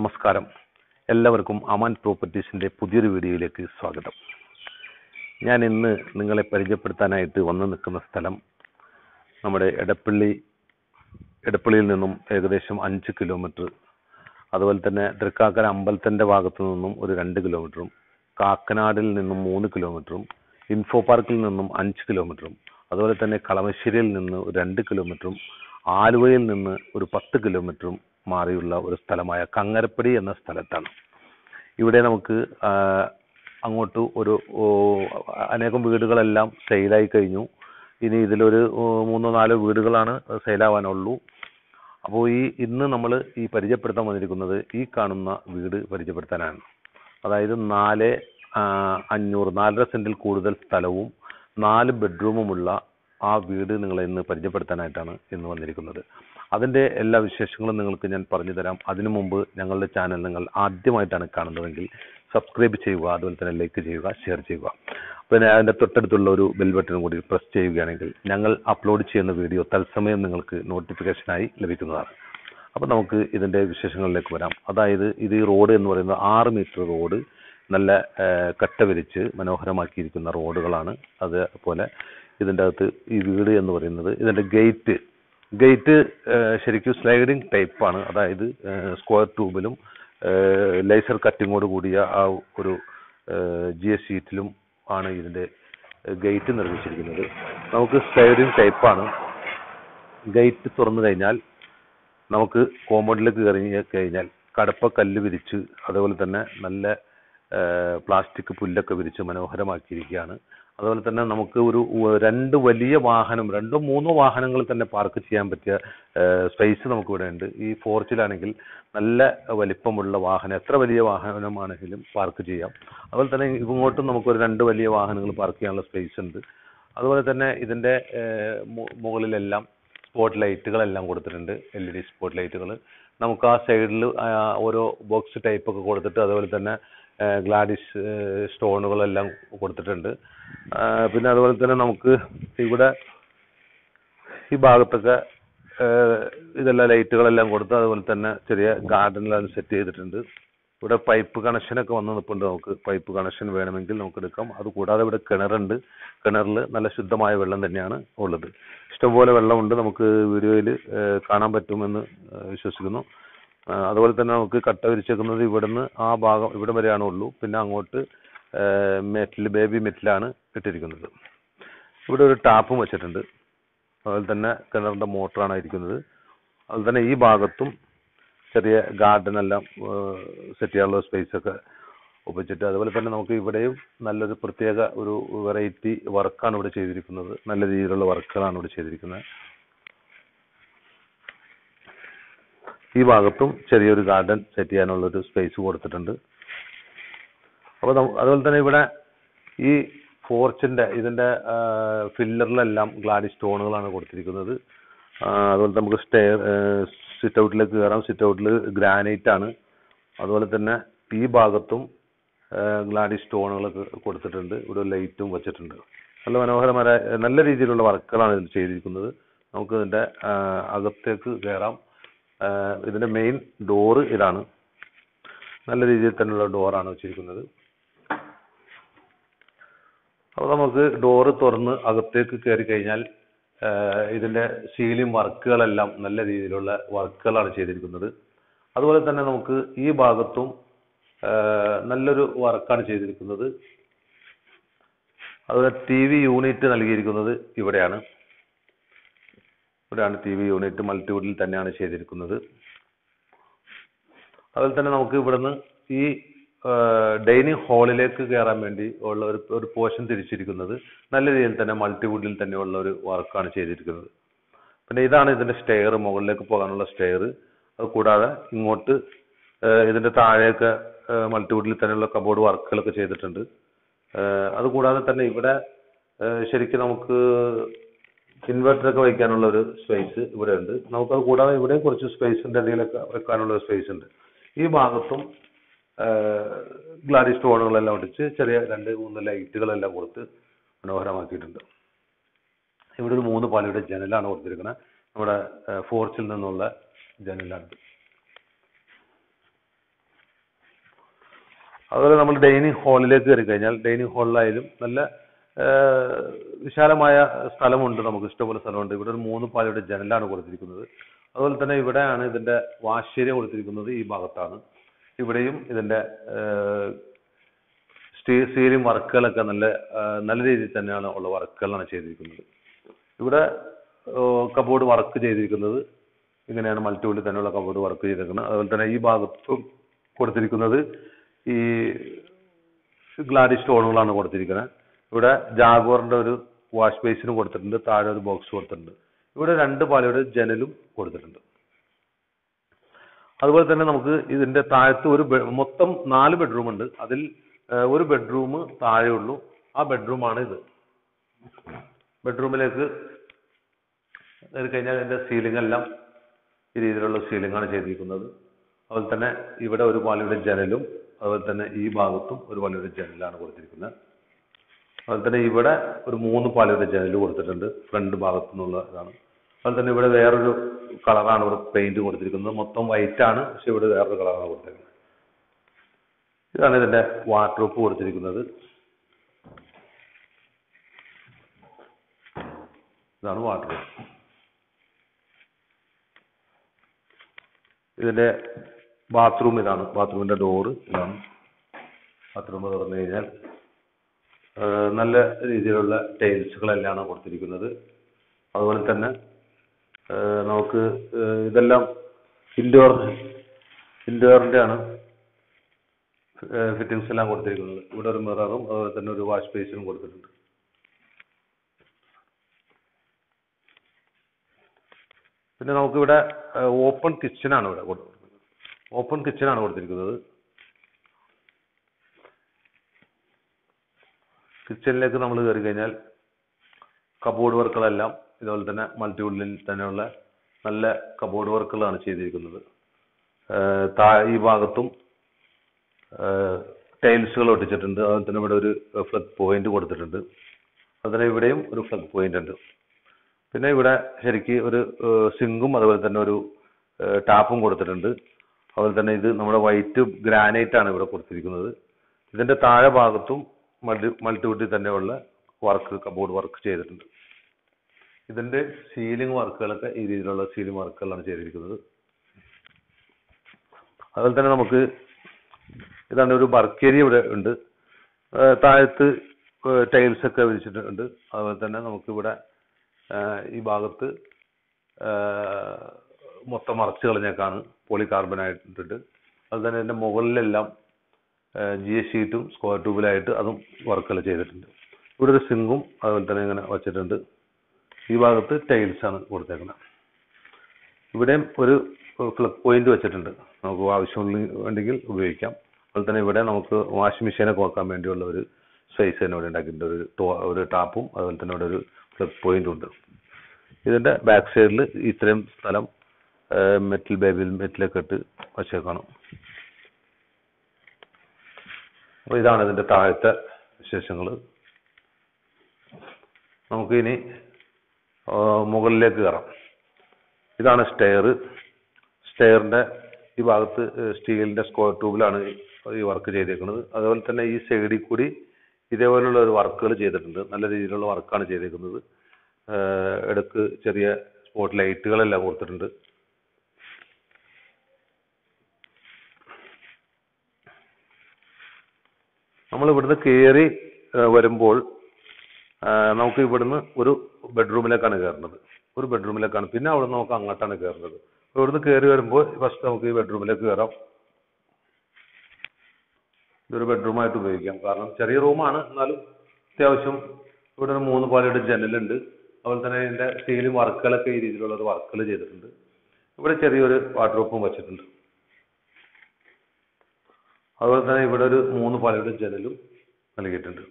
നമസ്കാരം. എല്ലാവർക്കും അമാൻ പ്രോപ്പർട്ടീസിന്റെ പുതിയൊരു വീഡിയോയിലേക്ക് സ്വാഗതം. ഞാൻ ഇന്ന് നിങ്ങളെ പരിചയപ്പെടുത്താനായിട്ട് വന്നു നിൽക്കുന്ന സ്ഥലം നമ്മുടെ എടപ്പള്ളി എടപ്പള്ളിയിൽ നിന്നും ഏകദേശം അഞ്ച് കിലോമീറ്റർ അതുപോലെ തന്നെ തൃക്കാക്കര അമ്പലത്തിന്റെ ഭാഗത്തു നിന്നും ഒരു രണ്ട് കിലോമീറ്ററും കാക്കനാടിൽ നിന്നും മൂന്ന് കിലോമീറ്ററും ഇൻഫോ പാർക്കിൽ നിന്നും അഞ്ച് കിലോമീറ്ററും അതുപോലെ തന്നെ കളമശ്ശേരിയിൽ നിന്ന് രണ്ട് കിലോമീറ്ററും ആലുവയിൽ നിന്ന് ഒരു പത്ത് കിലോമീറ്ററും മാറിയുള്ള ഒരു സ്ഥലമായ കങ്ങരപ്പടി എന്ന സ്ഥലത്താണ്. ഇവിടെ നമുക്ക് അങ്ങോട്ട് ഒരു അനേകം വീടുകളെല്ലാം സെയിലായി കഴിഞ്ഞു. ഇനി ഇതിലൊരു മൂന്നോ നാലോ വീടുകളാണ് സെയിലാവാനുള്ളൂ. അപ്പോൾ ഈ ഇന്ന് നമ്മൾ ഈ പരിചയപ്പെടുത്താൻ വന്നിരിക്കുന്നത് ഈ കാണുന്ന വീട് പരിചയപ്പെടുത്താനാണ്. അതായത് നാല് അഞ്ഞൂറ് നാലര സെന്റിൽ കൂടുതൽ സ്ഥലവും നാല് ബെഡ്റൂമുമുള്ള ആ വീട് നിങ്ങളെ ഇന്ന് പരിചയപ്പെടുത്താനായിട്ടാണ് ഇന്ന് വന്നിരിക്കുന്നത്. അതിന്റെ എല്ലാ വിശേഷങ്ങളും നിങ്ങൾക്ക് ഞാൻ പറഞ്ഞു തരാം. അതിനു മുമ്പ് ഞങ്ങളുടെ ചാനൽ നിങ്ങൾ ആദ്യമായിട്ടാണ് കാണുന്നതെങ്കിൽ സബ്സ്ക്രൈബ് ചെയ്യുക അതുപോലെ തന്നെ ലൈക്ക് ചെയ്യുക ഷെയർ ചെയ്യുക. പിന്നെ അതിന്റെ തൊട്ടടുത്തുള്ള ഒരു ബെൽ ബട്ടൺ കൂടി പ്രസ് ചെയ്യുകയാണെങ്കിൽ ഞങ്ങൾ അപ്ലോഡ് ചെയ്യുന്ന വീഡിയോ തത്സമയം നിങ്ങൾക്ക് നോട്ടിഫിക്കേഷനായി ലഭിക്കുന്നതാണ്. അപ്പോൾ നമുക്ക് ഇതിന്റെ വിശേഷങ്ങളിലേക്ക് വരാം. അതായത് ഇത് ഈ റോഡ് എന്ന് പറയുന്നത് ആറ് മീറ്റർ റോഡ് നല്ല കട്ട വിരിച്ച് മനോഹരമാക്കിയിരിക്കുന്ന റോഡുകളാണ് അതേപോലെ ഇതിന്റെ അകത്ത് ഈ വീട് എന്ന് പറയുന്നത് ഇതിന്റെ ഗേറ്റ് ഗേറ്റ് ശരിക്കും സ്ലൈഡിങ് ടൈപ്പാണ്. അതായത് സ്ക്വയർ ട്യൂബിലും ലേസർ കട്ടിങ്ങോട് കൂടിയ ആ ഒരു ജി എസ് ഷീറ്റിലും ആണ് ഇതിന്റെ ഗേറ്റ് നിർമ്മിച്ചിരിക്കുന്നത്. നമുക്ക് സ്ലൈഡിങ് ടൈപ്പാണ്. ഗേറ്റ് തുറന്നു കഴിഞ്ഞാൽ നമുക്ക് കോമ്പൗണ്ടിലേക്ക് കയറി കഴിഞ്ഞാൽ കടപ്പ കല്ല് വിരിച്ച് അതുപോലെ തന്നെ നല്ല പ്ലാസ്റ്റിക് പുല്ലൊക്കെ വിരിച്ച് മനോഹരമാക്കിയിരിക്കുകയാണ്. അതുപോലെ തന്നെ നമുക്ക് ഒരു രണ്ട് വലിയ വാഹനം രണ്ടോ മൂന്നോ വാഹനങ്ങൾ തന്നെ പാർക്ക് ചെയ്യാൻ പറ്റിയ സ്പേസ് നമുക്ക് ഇവിടെ ഉണ്ട്. ഈ ഫോർച്ചിലാണെങ്കിൽ നല്ല വലിപ്പമുള്ള വാഹനം എത്ര വലിയ വാഹനമാണെങ്കിലും പാർക്ക് ചെയ്യാം. അതുപോലെ തന്നെ ഇങ്ങോട്ടും നമുക്ക് ഒരു രണ്ട് വലിയ വാഹനങ്ങൾ പാർക്ക് ചെയ്യാനുള്ള സ്പേസ് ഉണ്ട്. അതുപോലെ തന്നെ ഇതിന്റെ മുകളിലെല്ലാം സ്പോട്ട് ലൈറ്റുകളെല്ലാം കൊടുത്തിട്ടുണ്ട്. എൽ ഇ ഡി സ്പോട്ട് ലൈറ്റുകൾ നമുക്ക് ആ സൈഡിൽ ഓരോ ബോക്സ് ടൈപ്പ് ഒക്കെ കൊടുത്തിട്ട് അതുപോലെ തന്നെ ഗ്ലാഡിസ് സ്റ്റോണുകളെല്ലാം കൊടുത്തിട്ടുണ്ട്. പിന്നെ അതുപോലെ തന്നെ നമുക്ക് ഇവിടെ ഈ ഭാഗത്തൊക്കെ ഇതെല്ലാം ലൈറ്റുകളെല്ലാം കൊടുത്ത് അതുപോലെ തന്നെ ചെറിയ ഗാർഡനിലാണ് സെറ്റ് ചെയ്തിട്ടുണ്ട്. ഇവിടെ പൈപ്പ് കണക്ഷനൊക്കെ വന്ന് നിൽപ്പുണ്ട് നമുക്ക്. പൈപ്പ് കണക്ഷൻ വേണമെങ്കിൽ നമുക്ക് എടുക്കാം. അതുകൂടാതെ ഇവിടെ കിണറുണ്ട്. കിണറിൽ നല്ല ശുദ്ധമായ വെള്ളം തന്നെയാണ് ഉള്ളത്. ഇഷ്ടംപോലെ വെള്ളമുണ്ട് നമുക്ക് വീഡിയോയിൽ കാണാൻ പറ്റുമെന്ന് വിശ്വസിക്കുന്നു. അതുപോലെ തന്നെ നമുക്ക് കട്ട വിരിച്ചേക്കുന്നത് ഇവിടുന്ന് ആ ഭാഗം ഇവിടെ വരെയാണ് ഉള്ളൂ. പിന്നെ അങ്ങോട്ട് മെറ്റിൽ ബേബി മെറ്റിലാണ് ഇട്ടിരിക്കുന്നത്. ഇവിടെ ഒരു ടാപ്പും വെച്ചിട്ടുണ്ട്. അതുപോലെ തന്നെ കിണറിന്റെ മോട്ടറാണ് ഇരിക്കുന്നത്. അതുപോലെ തന്നെ ഈ ഭാഗത്തും ചെറിയ ഗാർഡൻ എല്ലാം സെറ്റ് ചെയ്യാനുള്ള സ്പേസ് ഒക്കെ ഒപ്പിച്ചിട്ട് അതുപോലെ തന്നെ നമുക്ക് ഇവിടെയും നല്ലൊരു പ്രത്യേക ഒരു വെറൈറ്റി വർക്കാണ് ഇവിടെ ചെയ്തിരിക്കുന്നത്. നല്ല രീതിയിലുള്ള വർക്കുകളാണ് ഇവിടെ ചെയ്തിരിക്കുന്നത്. ഈ ഭാഗത്തും ചെറിയൊരു ഗാർഡൻ സെറ്റ് ചെയ്യാനുള്ള ഒരു സ്പേസ് കൊടുത്തിട്ടുണ്ട് അപ്പോൾ അതുപോലെ തന്നെ ഇവിടെ ഈ ഫോർച്ചിന്റെ ഇതിന്റെ ഫില്ലറിലെല്ലാം ഗ്ലാഡി സ്റ്റോണുകളാണ് കൊടുത്തിരിക്കുന്നത്. അതുപോലെ നമുക്ക് സ്റ്റെയർ സിറ്റ് ഔട്ടിലേക്ക് കയറാം സിറ്റ് ഔട്ടിൽ ഗ്രാനൈറ്റ് ആണ്. അതുപോലെ തന്നെ ഈ ഭാഗത്തും ഗ്ലാഡി സ്റ്റോണുകളൊക്കെ കൊടുത്തിട്ടുണ്ട്. ഇവിടെ ലൈറ്റും വെച്ചിട്ടുണ്ട്. നല്ല മനോഹരമായ നല്ല രീതിയിലുള്ള വർക്കുകളാണ് ഇതിൽ ചെയ്തിരിക്കുന്നത്. നമുക്ക് ഇതിന്റെ ആ, അകത്തേക്ക് കയറാം ഇതിന്റെ മെയിൻ ഡോറ് ഇതാണ്. നല്ല രീതിയിൽ തന്നെയുള്ള ഡോറാണ് വെച്ചിരിക്കുന്നത്. അപ്പോൾ നമുക്ക് ഡോറ് തുറന്ന് അകത്തേക്ക് കയറി കഴിഞ്ഞാൽ ഇതിന്റെ സീലിംഗ് വർക്കുകളെല്ലാം നല്ല രീതിയിലുള്ള വർക്കുകളാണ് ചെയ്തിരിക്കുന്നത്. അതുപോലെ തന്നെ നമുക്ക് ഈ ഭാഗത്തും നല്ലൊരു വർക്കാണ് ചെയ്തിരിക്കുന്നത്. അതുപോലെ ടി വി യൂണിറ്റ് നൽകിയിരിക്കുന്നത് ഇവിടെയാണ്. ഇവിടെയാണ് ടി വി യൂണിറ്റ് മൾട്ടിവുഡിൽ തന്നെയാണ് ചെയ്തിരിക്കുന്നത്. അതുപോലെ തന്നെ നമുക്ക് ഇവിടുന്ന് ഈ ഡൈനിങ് ഹാളിലേക്ക് കയറാൻ വേണ്ടി ഉള്ള ഒരു ഒരു പോർഷൻ തിരിച്ചിരിക്കുന്നത് നല്ല രീതിയിൽ തന്നെ മൾട്ടിവുഡിൽ തന്നെയുള്ള ഒരു വർക്കാണ് ചെയ്തിരിക്കുന്നത്. പിന്നെ ഇതാണ് ഇതിന്റെ സ്റ്റെയർ മുകളിലേക്ക് പോകാനുള്ള സ്റ്റെയർ അത് കൂടാതെ ഇങ്ങോട്ട് ഇതിന്റെ താഴെയൊക്കെ മൾട്ടിവുഡിൽ തന്നെയുള്ള കബോർഡ് വർക്കുകളൊക്കെ ചെയ്തിട്ടുണ്ട്. അതുകൂടാതെ തന്നെ ഇവിടെ ശരിക്കും നമുക്ക് ഇൻവെർട്ടർ ഒക്കെ വയ്ക്കാനുള്ള ഒരു സ്പേസ് ഇവിടെ ഉണ്ട് നമുക്കത് കൂടാതെ ഇവിടെ കുറച്ച് സ്പേസ് ഉണ്ട് എന്തെങ്കിലുമൊക്കെ വെക്കാനുള്ള സ്പേസ് ഉണ്ട്. ഈ ഭാഗത്തും ഗ്ലാഡി സ്റ്റോണുകളെല്ലാം ഒട്ടിച്ച് ചെറിയ രണ്ട് മൂന്ന് ലൈറ്റുകളെല്ലാം കൊടുത്ത് മനോഹരമാക്കിയിട്ടുണ്ട്. ഇവിടെ ഒരു മൂന്ന് പാളിയുടെ ജനലാണ് കൊടുത്തിരിക്കുന്നത്. നമ്മുടെ ഫോർച്ചിൽ നിന്നുള്ള ജനലാണ്. അതുപോലെ നമ്മൾ ഡൈനിങ് ഹാളിലേക്ക് കയറി കഴിഞ്ഞാൽ ഡൈനിങ് ഹാളിലായാലും നല്ല വിശാലമായ സ്ഥലമുണ്ട് നമുക്ക് ഇഷ്ടംപോലെ സ്ഥലമുണ്ട്. ഇവിടെ ഒരു മൂന്ന് പാലയുടെ ജനലാണ് കൊടുത്തിരിക്കുന്നത്. അതുപോലെ തന്നെ ഇവിടെയാണ് ഇതിന്റെ വാശേരി കൊടുത്തിരിക്കുന്നത് ഈ ഭാഗത്താണ്. ഇവിടെയും ഇതിന്റെ സ്റ്റീ സീലിംഗ് വർക്കുകളൊക്കെ നല്ല നല്ല രീതിയിൽ തന്നെയാണ് ഉള്ള വർക്കുകളാണ് ചെയ്തിരിക്കുന്നത്. ഇവിടെ കബോർഡ് വർക്ക് ചെയ്തിരിക്കുന്നത് ഇങ്ങനെയാണ് മൾട്ടിപ്പിളിൽ തന്നെയുള്ള കബോർഡ് വർക്ക് ചെയ്തിരിക്കുന്നത്. അതുപോലെ തന്നെ ഈ ഭാഗത്തും കൊടുത്തിരിക്കുന്നത് ഈ ഗ്ലാഡി സ്റ്റോണുകളാണ് കൊടുത്തിരിക്കുന്നത്. ഇവിടെ ജാഗോറിന്റെ ഒരു വാഷ് ബേസിനും കൊടുത്തിട്ടുണ്ട് താഴെ ഒരു ബോക്സ് കൊടുത്തിട്ടുണ്ട്. ഇവിടെ രണ്ട് പാലയുടെ ജനലും കൊടുത്തിട്ടുണ്ട്. അതുപോലെ തന്നെ നമുക്ക് ഇതിന്റെ താഴത്ത് ഒരു മൊത്തം നാല് ബെഡ്റൂം ഉണ്ട്. അതിൽ ഒരു ബെഡ്റൂം താഴെയുള്ളൂ ആ ബെഡ്റൂമാണ് ഇത്. ബെഡ്റൂമിലേക്ക് കയറി കഴിഞ്ഞാൽ ഇതിന്റെ സീലിംഗ് എല്ലാം ഈ രീതിയിലുള്ള സീലിംഗാണ് ചെയ്തിരിക്കുന്നത്. അതുപോലെ തന്നെ ഇവിടെ ഒരു പാലയുടെ ജനലും അതുപോലെ തന്നെ ഈ ഭാഗത്തും ഒരു പാലയുടെ ജനലാണ് കൊടുത്തിരിക്കുന്നത്. അതുപോലെ തന്നെ ഇവിടെ ഒരു മൂന്ന് പാലയുടെ ജനൽ കൊടുത്തിട്ടുണ്ട് ഫ്രണ്ട് ഭാഗത്തു നിന്നുള്ള ഇതാണ്. അതുപോലെ തന്നെ ഇവിടെ വേറൊരു കളറാണ് ഇവിടെ പെയിന്റ് കൊടുത്തിരിക്കുന്നത്. മൊത്തം വൈറ്റ് ആണ് പക്ഷെ ഇവിടെ വേറൊരു കളറാണ് കൊടുത്തിരിക്കുന്നത്. ഇതാണ് ഇതിന്റെ വാട്ടർപ്രൂഫ് കൊടുത്തിരിക്കുന്നത്. ഇതാണ് വാട്ടർ ഇതിന്റെ ബാത്റൂം ഇതാണ്. ബാത്റൂമിന്റെ ഡോറ് ഇതാണ്. ബാത്റൂം തുറന്നു കഴിഞ്ഞാൽ നല്ല രീതിയിലുള്ള ടൈൽസുകളെല്ലാമാണ് കൊടുത്തിരിക്കുന്നത്. അതുപോലെ തന്നെ നമുക്ക് ഇതെല്ലാം ഇൻഡോർ ഇൻഡോറിന്റെ ആണ് ഫിറ്റിംഗ്സ് എല്ലാം കൊടുത്തിരിക്കുന്നത്. ഇവിടെ ഒരു മിററും അതുപോലെ തന്നെ ഒരു വാഷ് ബേസിനും കൊടുത്തിട്ടുണ്ട്. പിന്നെ നമുക്കിവിടെ ഓപ്പൺ കിച്ചൺ ആണ് ഇവിടെ കൊടുത്തിരിക്കുന്നത് ഓപ്പൺ കിച്ചൺ ആണ് കൊടുത്തിരിക്കുന്നത്. കിച്ചണിലേക്ക് നമ്മൾ കയറി കഴിഞ്ഞാൽ കബോർഡ് വർക്കുകളെല്ലാം ഇതുപോലെ തന്നെ മൾട്ടിവുഡിൽ തന്നെയുള്ള നല്ല കബോർഡ് വർക്കുകളാണ് ചെയ്തിരിക്കുന്നത്. താഴെ ഈ ഭാഗത്തും ടൈൽസുകൾ ഒട്ടിച്ചിട്ടുണ്ട്. അതുപോലെ തന്നെ ഇവിടെ ഒരു ഫ്ലഗ് പോയിന്റ് കൊടുത്തിട്ടുണ്ട്. അതുപോലെ ഇവിടെയും ഒരു ഫ്ലഗ് പോയിന്റ് ഉണ്ട്. പിന്നെ ഇവിടെ ശരിക്ക് ഒരു സിങ്കും അതുപോലെ തന്നെ ഒരു ടാപ്പും കൊടുത്തിട്ടുണ്ട്. അതുപോലെ തന്നെ ഇത് നമ്മുടെ വൈറ്റ് ഗ്രാനൈറ്റ് ആണ് ഇവിടെ കൊടുത്തിരിക്കുന്നത്. ഇതിന്റെ താഴെ ഭാഗത്തും മൾട്ടി മൾട്ടിവുഡിൽ തന്നെയുള്ള വർക്ക് കബോർഡ് വർക്ക് ചെയ്തിട്ടുണ്ട്. ഇതിന്റെ സീലിംഗ് വർക്കുകളൊക്കെ ഈ രീതിയിലുള്ള സീലിംഗ് വർക്കുകളാണ് ചെയ്തിരിക്കുന്നത്. അതുപോലെ തന്നെ നമുക്ക് ഇതാണ് ഒരു വർക്കേരി ഇവിടെ ഉണ്ട്. താഴത്ത് ടൈൽസ് ഒക്കെ വിരിച്ചിട്ടുണ്ട് അതുപോലെ തന്നെ നമുക്കിവിടെ ഈ ഭാഗത്ത് മൊത്തം മറച്ചു കളഞ്ഞേക്കാണ് പോളികാർബൺ ആയിട്ടുണ്ട് അതുപോലെ തന്നെ ഇതിന്റെ മുകളിലെല്ലാം ജി എസ് ഷീറ്റും സ്ക്വയർ ട്യൂബിലായിട്ട് അതും വർക്കുകൾ ചെയ്തിട്ടുണ്ട്. ഇവിടെ ഒരു സിങ്കും അതുപോലെ തന്നെ ഇങ്ങനെ വച്ചിട്ടുണ്ട്. ഈ ഭാഗത്ത് ടൈൽസ് ആണ് കൊടുത്തേക്കുന്നത്. ഇവിടെയും ഒരു ഫ്ലക് പോയിന്റ് വെച്ചിട്ടുണ്ട്. നമുക്ക് ആവശ്യമുള്ള വേണ്ടെങ്കിൽ ഉപയോഗിക്കാം. അതുപോലെ തന്നെ ഇവിടെ നമുക്ക് വാഷിംഗ് മെഷീനൊക്കെ വെക്കാൻ വേണ്ടിയുള്ള ഒരു സ്പേസ് തന്നെ ഇവിടെ ഉണ്ടാക്കിയിട്ടുണ്ട്. ഒരു ഒരു ടാപ്പും അതുപോലെ തന്നെ ഇവിടെ ഒരു ഫ്ലക് പോയിന്റും ഉണ്ട്. ഇതിന്റെ ബാക്ക് സൈഡിൽ ഇത്രയും സ്ഥലം മെറ്റൽ ബേബിൽ മെറ്റലൊക്കെ ഇട്ട് വച്ചേക്കണം. അപ്പോൾ ഇതാണ് ഇതിന്റെ താഴത്തെ വിശേഷങ്ങൾ. നമുക്കിനി മുകളിലേക്ക് കയറാം. ഇതാണ് സ്റ്റെയർ സ്റ്റെയറിന്റെ ഈ ഭാഗത്ത് സ്റ്റീലിന്റെ സ്ക്വയർ ട്യൂബിലാണ് ഈ വർക്ക് ചെയ്തേക്കുന്നത്. അതുപോലെ തന്നെ ഈ സൈഡിൽ കൂടി ഇതേപോലുള്ള ഒരു വർക്കുകൾ ചെയ്തിട്ടുണ്ട്. നല്ല രീതിയിലുള്ള വർക്കാണ് ചെയ്തേക്കുന്നത്. ഇടയ്ക്ക് ചെറിയ സ്പോട്ട് ലൈറ്റുകളെല്ലാം കൊടുത്തിട്ടുണ്ട്. നമ്മൾ ഇവിടുന്ന് കയറി വരുമ്പോൾ നമുക്ക് ഇവിടുന്ന് ഒരു ബെഡ്റൂമിലേക്കാണ് കയറുന്നത്. ഒരു ബെഡ്റൂമിലേക്കാണ്. പിന്നെ അവിടെ നമുക്ക് അങ്ങോട്ടാണ് കയറുന്നത്. ഇവിടുന്ന് കയറി വരുമ്പോൾ ഫസ്റ്റ് നമുക്ക് ഈ ബെഡ്റൂമിലേക്ക് കയറാം. ഇതൊരു ബെഡ്റൂമായിട്ട് ഉപയോഗിക്കാം. കാരണം ചെറിയ റൂമാണ്. എന്നാലും അത്യാവശ്യം ഇവിടെ ഒരു മൂന്ന് പാലയുടെ ജനലുണ്ട്. അതുപോലെ തന്നെ ഇതിന്റെ സ്റ്റീലും വർക്കുകളൊക്കെ ഈ രീതിയിലുള്ള ഒരു വർക്കുകൾ ചെയ്തിട്ടുണ്ട്. ഇവിടെ ചെറിയൊരു വാർഡ്രോപ്പും വെച്ചിട്ടുണ്ട്. അതുപോലെ തന്നെ ഇവിടെ ഒരു മൂന്ന് പലയുടെ ജനലും നൽകിയിട്ടുണ്ട്.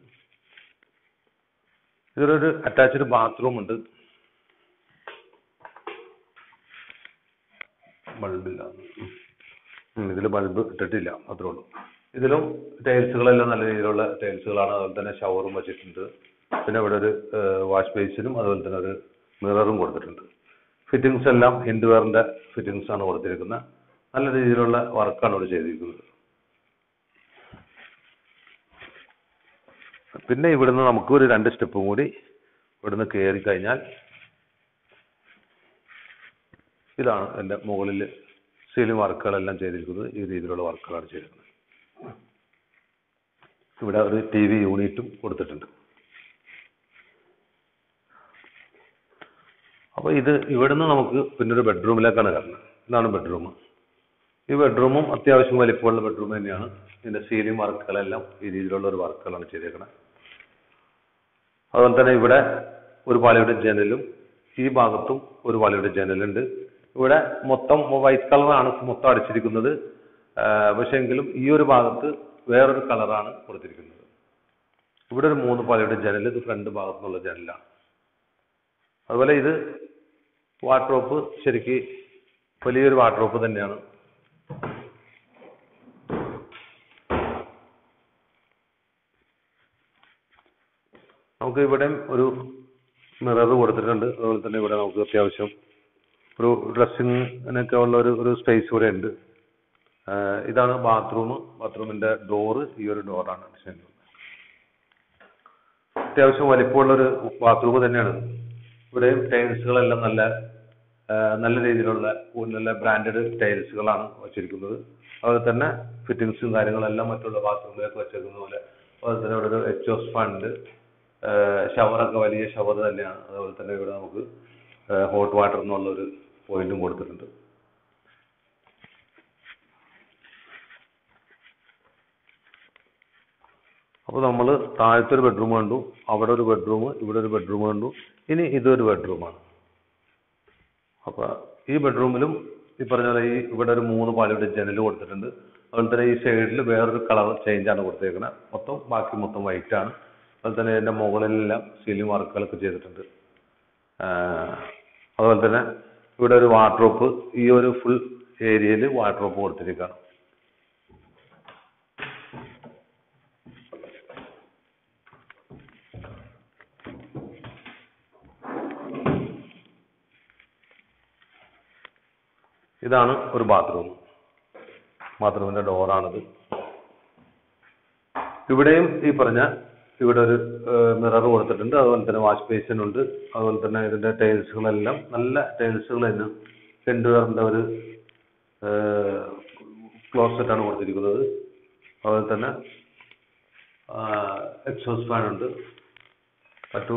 ഇതിലൊരു അറ്റാച്ച്ഡ് ബാത്റൂം ഉണ്ട്. ബൾബില്ല ഇതിൽ ബൾബ് ഇട്ടിട്ടില്ല അത്രേ ഉള്ളൂ. ഇതിലും ടൈൽസുകളെല്ലാം നല്ല രീതിയിലുള്ള ടൈൽസുകളാണ് അതുപോലെ തന്നെ ഷവറും വെച്ചിട്ടുണ്ട്. പിന്നെ ഇവിടെ ഒരു വാഷ് ബേസിനും അതുപോലെ തന്നെ ഒരു മിററും കൊടുത്തിട്ടുണ്ട്. ഫിറ്റിങ്സ് എല്ലാം ഹിന്ദുവേറിന്റെ ഫിറ്റിങ്സ് ആണ് കൊടുത്തിരിക്കുന്നത്. നല്ല രീതിയിലുള്ള വർക്കാണ് ഇവിടെ ചെയ്തിരിക്കുന്നത്. പിന്നെ ഇവിടുന്ന് നമുക്ക് ഒരു രണ്ട് സ്റ്റെപ്പും കൂടി ഇവിടുന്ന് കയറി കഴിഞ്ഞാൽ ഇതാണ് എന്റെ മുകളിൽ സീലിംഗ് വർക്കുകളെല്ലാം ചെയ്തിരിക്കുന്നത്. ഈ രീതിയിലുള്ള വർക്കുകളാണ് ചെയ്തിരിക്കുന്നത്. ഇവിടെ ഒരു ടി വി യൂണിറ്റും കൊടുത്തിട്ടുണ്ട്. അപ്പോൾ ഇത് ഇവിടുന്ന് നമുക്ക് പിന്നെ ഒരു ബെഡ്റൂമിലേക്കാണ് കയറുന്നത്. ഇതാണ് ബെഡ്റൂം. ഈ ബെഡ്റൂമും അത്യാവശ്യം വലിപ്പമുള്ള ബെഡ്റൂം തന്നെയാണ്. ഇതിന്റെ സീലിംഗ് വർക്കുകളെല്ലാം ഈ രീതിയിലുള്ള ഒരു വർക്കുകളാണ് ചെയ്തേക്കുന്നത് അതുപോലെ തന്നെ ഇവിടെ ഒരു പാളിയുടെ ജനലും ഈ ഭാഗത്തും ഒരു പാളിയുടെ ജനലുണ്ട്. ഇവിടെ മൊത്തം വൈറ്റ് കളറാണ് മൊത്തം അടിച്ചിരിക്കുന്നത്. പക്ഷെ എങ്കിലും ഈ ഒരു ഭാഗത്ത് വേറൊരു കളറാണ് കൊടുത്തിരിക്കുന്നത്. ഇവിടെ ഒരു മൂന്ന് പാളിയുടെ ജനൽ ഇത് ഫ്രണ്ട് ഭാഗത്തു നിന്നുള്ള ജനലാണ്. അതുപോലെ ഇത് വാട്ടർ ഓപ്പ് ശരിക്ക് വലിയൊരു വാട്ടർ ഓപ്പ് തന്നെയാണ് നമുക്ക് ഇവിടെ ഒരു മിറർ കൊടുത്തിട്ടുണ്ട്. അതുപോലെ തന്നെ ഇവിടെ നമുക്ക് അത്യാവശ്യം ഒരു ഡ്രസ്സിങ്ങിനൊക്കെ ഉള്ള ഒരു ഒരു സ്പേസ് ഇവിടെ ഉണ്ട്. ഇതാണ് ബാത്റൂം ബാത്റൂമിന്റെ ഡോറ് ഈ ഒരു ഡോറാണ് ഡിസൈൻ അത്യാവശ്യം വലിപ്പമുള്ള ഒരു ബാത്റൂം തന്നെയാണ്. ഇവിടെയും ടൈൽസുകളെല്ലാം നല്ല നല്ല രീതിയിലുള്ള നല്ല ബ്രാൻഡഡ് ടൈൽസുകളാണ് വെച്ചിരിക്കുന്നത്. അതുപോലെ തന്നെ ഫിറ്റിങ്സും കാര്യങ്ങളെല്ലാം മറ്റുള്ള ബാത്റൂമിലേക്ക് വെച്ചേക്കുന്ന പോലെ. അതുപോലെ തന്നെ ഇവിടെ ഒരു എക്സോസ് ഫണ്ട് ഷവറൊക്കെ വലിയ ഷവർ തന്നെയാണ്. അതുപോലെ തന്നെ ഇവിടെ നമുക്ക് ഹോട്ട് വാട്ടർ എന്നുള്ള ഒരു പോയിന്റും കൊടുത്തിട്ടുണ്ട്. അപ്പോൾ നമ്മൾ താഴത്തെ ഒരു ബെഡ്റൂം കണ്ടു അവിടെ ഒരു ബെഡ്റൂം ഇവിടെ ഒരു ബെഡ്റൂം കണ്ടു. ഇനി ഇതൊരു ബെഡ്റൂമാണ് അപ്പോൾ ഈ ബെഡ്റൂമിലും ഈ പറഞ്ഞ പോലെ ഈ ഇവിടെ ഒരു മൂന്ന് പാളിയുടെ ജനൽ കൊടുത്തിട്ടുണ്ട്. അതുപോലെ തന്നെ ഈ സൈഡിൽ വേറൊരു കളർ ചേഞ്ച് ആണ് കൊടുത്തേക്കുന്നത് മൊത്തം ബാക്കി മൊത്തം വൈറ്റ് ആണ്. അതുപോലെ തന്നെ ഇതിന്റെ മുകളിലെല്ലാം സീലിംഗ് വർക്കുകളൊക്കെ ചെയ്തിട്ടുണ്ട്. അതുപോലെ തന്നെ ഇവിടെ ഒരു വാർഡ്രോപ്പ് ഈ ഒരു ഫുൾ ഏരിയയിൽ വാർഡ്രോപ്പ് കൊടുത്തിരിക്കുകയാണ് ഇതാണ് ഒരു ബാത്റൂം ബാത്റൂമിന്റെ ഡോറാണിത് ഇവിടെയും ഈ പറഞ്ഞ ഇവിടെ ഒരു മിറർ കൊടുത്തിട്ടുണ്ട്. അതുപോലെ തന്നെ വാഷ് ബേസിൻ ഉണ്ട്. അതുപോലെ തന്നെ ഇതിന്റെ ടൈൽസുകളെല്ലാം നല്ല ടൈൽസുകൾ തന്നെ കെൻഡുവറിന്റെ ഒരു ക്ലോസറ്റ് ആണ് കൊടുത്തിരിക്കുന്നത്. അതുപോലെ തന്നെ എക്സോസ് ഫാൻ ഉണ്ട്. മറ്റു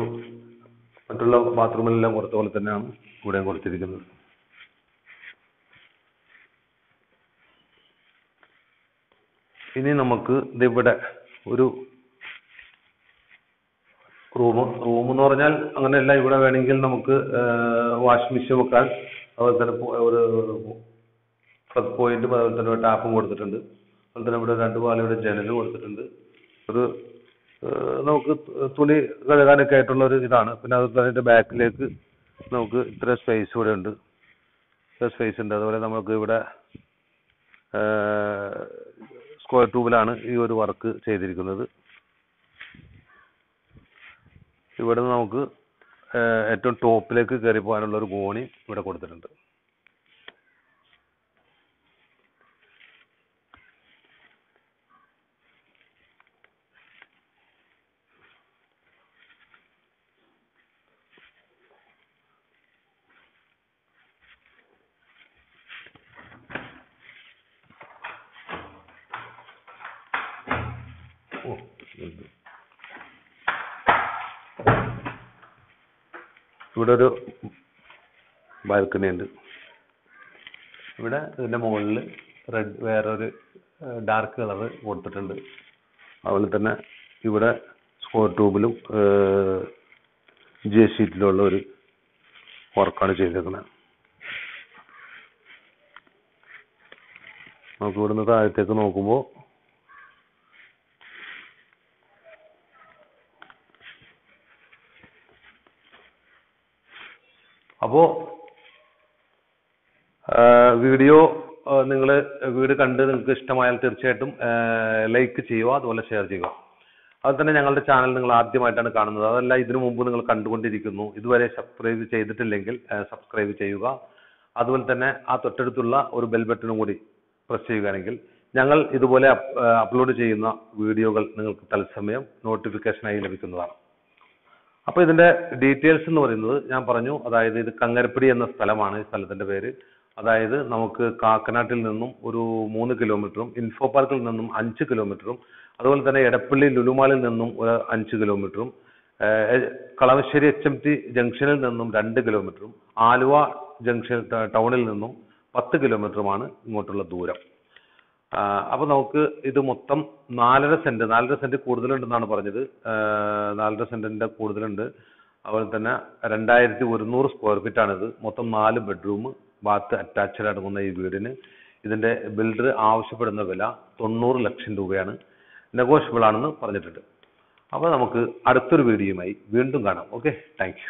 മറ്റുള്ള ബാത്റൂമിലെല്ലാം കൊടുത്ത പോലെ തന്നെയാണ് ഇവിടെയും കൊടുത്തിരിക്കുന്നത്. ഇനി നമുക്ക് ഇതിവിടെ ഒരു റൂം റൂം എന്ന് പറഞ്ഞാൽ അങ്ങനെയല്ല. ഇവിടെ വേണമെങ്കിൽ നമുക്ക് വാഷിംഗ് മെഷീൻ വെക്കാൻ അതുപോലെ തന്നെ ഒരു പ്ലഗ് പോയിന്റും അതുപോലെ തന്നെ ടാപ്പും കൊടുത്തിട്ടുണ്ട്. അതുപോലെ തന്നെ ഇവിടെ രണ്ട് പാലയുടെ ജനലും കൊടുത്തിട്ടുണ്ട്. ഒരു നമുക്ക് തുണി കഴുകാനൊക്കെ ആയിട്ടുള്ള ഒരു ഇതാണ്. പിന്നെ അതുപോലെ തന്നെ അതിന്റെ ബാക്കിലേക്ക് നമുക്ക് ഇത്ര സ്പേസ് ഇവിടെ ഉണ്ട്. ഇത്ര സ്പേസ് ഉണ്ട്. അതുപോലെ നമുക്ക് ഇവിടെ സ്ക്വയർ ട്യൂബിലാണ് ഈ ഒരു വർക്ക് ചെയ്തിരിക്കുന്നത്. ഇവിടെ നമുക്ക് ഏറ്റവും ടോപ്പിലേക്ക് കയറി പോകാനുള്ള ഒരു ഗോണി ഇവിടെ കൊടുത്തിട്ടുണ്ട്. ഓ ഇവിടെ ഒരു ബാൽക്കണി ഉണ്ട് ഇവിടെ ഇതിന്റെ മുകളിൽ റെഡ് വേറൊരു ഡാർക്ക് കളർ കൊടുത്തിട്ടുണ്ട്. അതുപോലെ തന്നെ ഇവിടെ സ്കോർ ട്യൂബിലും ജെ ഷീറ്റിലുള്ള ഒരു വർക്കാണ് ചെയ്തേക്കുന്നത്. നമുക്ക് ഇവിടുന്ന് താഴത്തേക്ക് നോക്കുമ്പോൾ അപ്പോ വീഡിയോ നിങ്ങൾ വീട് കണ്ട് നിങ്ങൾക്ക് ഇഷ്ടമായാൽ തീർച്ചയായിട്ടും ലൈക്ക് ചെയ്യുക അതുപോലെ ഷെയർ ചെയ്യുക. അതുപോലെ തന്നെ ഞങ്ങളുടെ ചാനൽ നിങ്ങൾ ആദ്യമായിട്ടാണ് കാണുന്നത്. അതല്ല ഇതിനു മുമ്പ് നിങ്ങൾ കണ്ടുകൊണ്ടിരിക്കുന്നു. ഇതുവരെ സബ്സ്ക്രൈബ് ചെയ്തിട്ടില്ലെങ്കിൽ സബ്സ്ക്രൈബ് ചെയ്യുക. അതുപോലെ തന്നെ ആ തൊട്ടടുത്തുള്ള ഒരു ബെൽ ബട്ടണും കൂടി പ്രസ് ചെയ്യുകയാണെങ്കിൽ ഞങ്ങൾ ഇതുപോലെ അപ്ലോഡ് ചെയ്യുന്ന വീഡിയോകൾ നിങ്ങൾക്ക് തത്സമയം നോട്ടിഫിക്കേഷനായി ലഭിക്കുന്നതാണ്. അപ്പോൾ ഇതിന്റെ ഡീറ്റെയിൽസ് എന്ന് പറയുന്നത് ഞാൻ പറഞ്ഞു. അതായത് ഇത് കങ്ങരപ്പിടി എന്ന സ്ഥലമാണ് ഈ സ്ഥലത്തിന്റെ പേര്. അതായത് നമുക്ക് കാക്കനാട്ടിൽ നിന്നും ഒരു മൂന്ന് കിലോമീറ്ററും ഇൻഫോ പാർക്കിൽ നിന്നും അഞ്ച് കിലോമീറ്ററും അതുപോലെ തന്നെ എടപ്പള്ളി ലുലുമാളിൽ നിന്നും ഒരു അഞ്ച് കിലോമീറ്ററും കളമശ്ശേരി എച്ച് എം ടി ജംഗ്ഷനിൽ നിന്നും രണ്ട് കിലോമീറ്ററും ആലുവ ജംഗ്ഷൻ ടൗണിൽ നിന്നും പത്ത് കിലോമീറ്ററുമാണ് ഇങ്ങോട്ടുള്ള ദൂരം. ആഹ് അപ്പൊ നമുക്ക് ഇത് മൊത്തം നാലര സെന്റ് നാലര സെന്റ് കൂടുതലുണ്ടെന്നാണ് പറഞ്ഞത്. നാലര സെന്റിന്റെ കൂടുതലുണ്ട്. അതുപോലെ തന്നെ രണ്ടായിരത്തി ഒരുന്നൂറ് സ്ക്വയർ ആണിത്. മൊത്തം നാല് ബെഡ്റൂം ബാത്ത് അറ്റാച്ച്ഡ് അടങ്ങുന്ന ഈ വീടിന്. ഇതിന്റെ ബിൽഡർ ആവശ്യപ്പെടുന്ന വില തൊണ്ണൂറ് ലക്ഷം രൂപയാണ്. നെഗോഷ്യബിൾ ആണെന്ന് പറഞ്ഞിട്ടുണ്ട്. അപ്പോൾ നമുക്ക് അടുത്തൊരു വീഡിയോയുമായി വീണ്ടും കാണാം. Okay thank